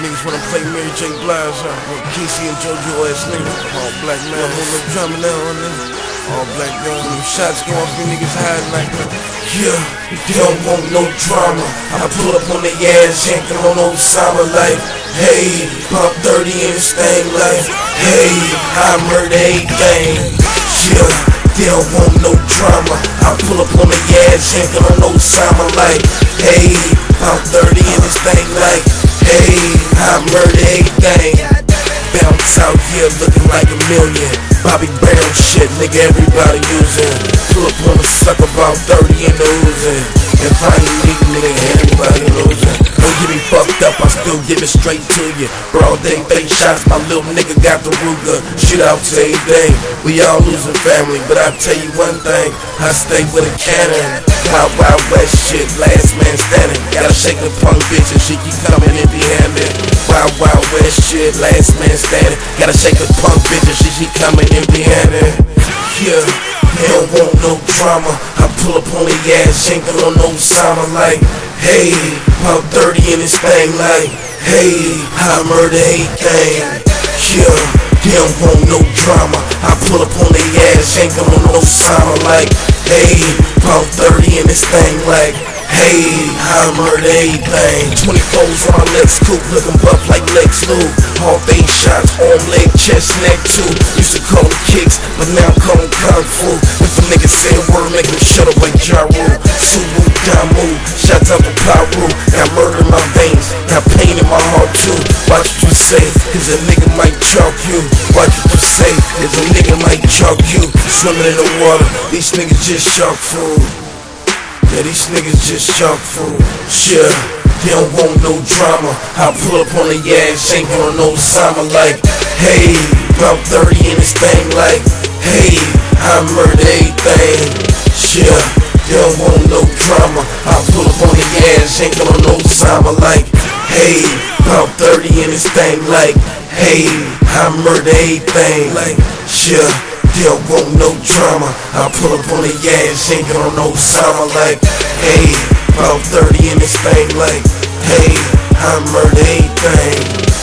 niggas wanna play Mary J. Blige, huh? With K-Ci and JoJo ass niggas. All black man, on the drumming now on them. All black when them shots go off, you niggas hiding like that. Yeah, they don't want no drama. I pull up on the ass, yanking on Osama like, hey, pump 30 in this thing like, hey, I murder everything. Yeah, they don't want no drama. I pull up on the ass, yanking on Osama like, hey, pump 30 in this thing like, hey, I murder everything. Bounce out here looking like a million. Bobby Brown shit, nigga, everybody using. Pull up on a sucker about 30 in the oozing. If I ain't need nigga, everybody losing. Don't get me fucked up, I still give it straight to you. Broad day fake shots, my little nigga got the Ruger. Shoot out every day. We all losing family, but I tell you one thing, I stay with a cannon. Wild Wild West shit, last man standing. Gotta shake the punk bitch and she keep coming empty handed. Wild Wild West shit, last man standing. Gotta shake the punk bitch and she keep coming empty handed. Yeah, they don't want no drama. I pull up on the ass, yanking on no Osama like, hey, about 30 in this thing like, hey, I murder everything. Yeah, they don't want no drama. I pull up on the ass, yanking on no Osama like, hey, about 30 in this thing like, hey, murder everything. 24s on Lex Coupe, looking buff like Lex Luke. All face shots, arm, leg, chest, neck too. Used to call them kicks, but now I'm calling kung fu. If a nigga say a word, make him shut up like Ja Rule. Subu, Damu, shots out the Paru. Got murder in my veins, got pain in my heart too. Watch what you say, cause a nigga might chalk you. Watch what you say, cause a nigga might chalk you. Swimming in the water, these niggas just shark food. Yeah, these niggas just junk food. Yeah, they don't want no drama. I pull up on the ass, ain't gonna no Osama like, hey, about 30 in this thing like, hey, I murder everything. Yeah, they don't want no drama. I pull up on the ass, ain't gonna no Osama like, hey, about 30 in this thing like, hey, I murder everything. Like, yeah. Don't want no drama. I pull up on the ass, ain't gonna no Osama like, hey, about 30 in this thing like, hey, I murder anything.